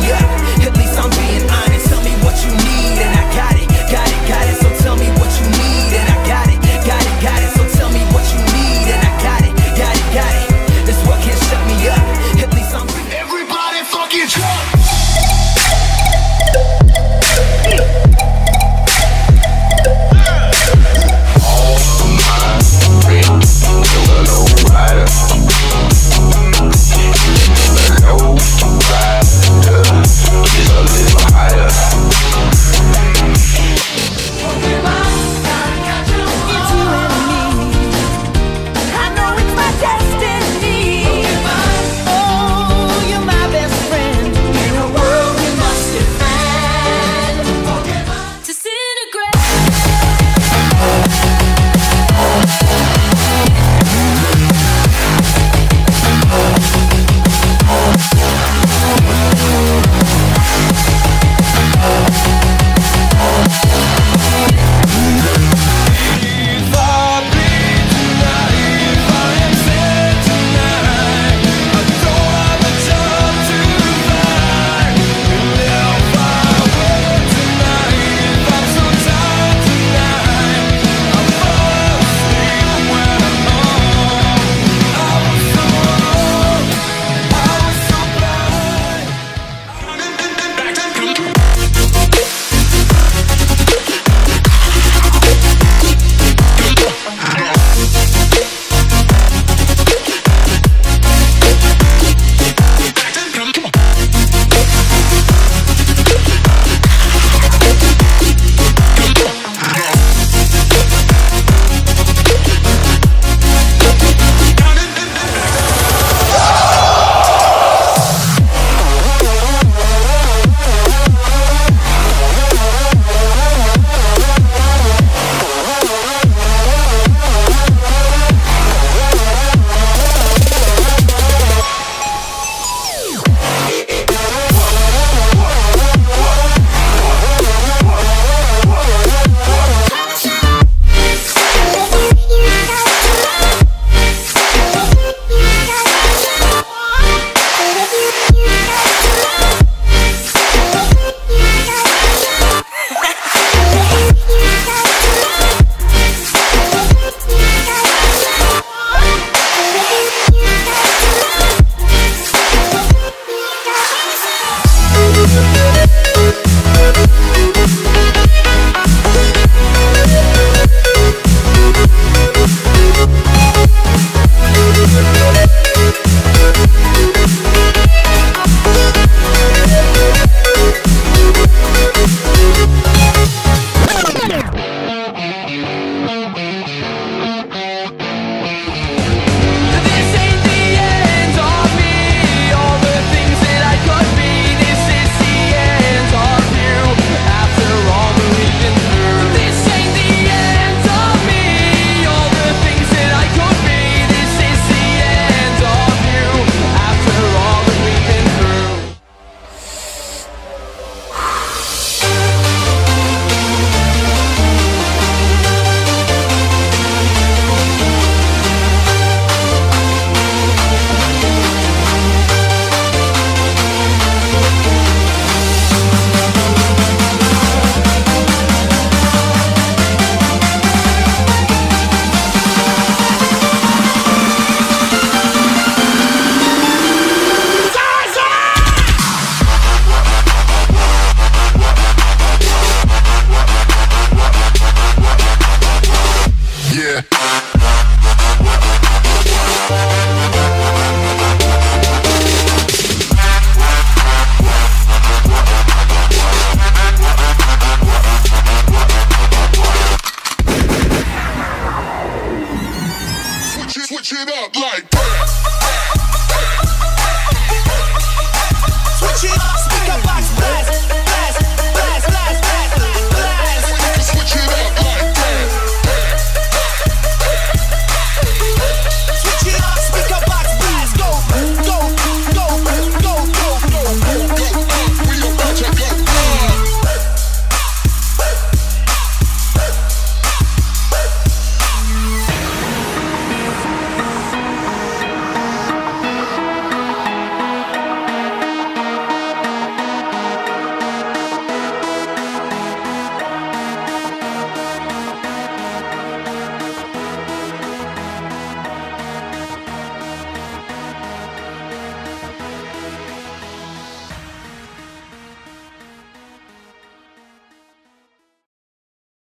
me up. shit.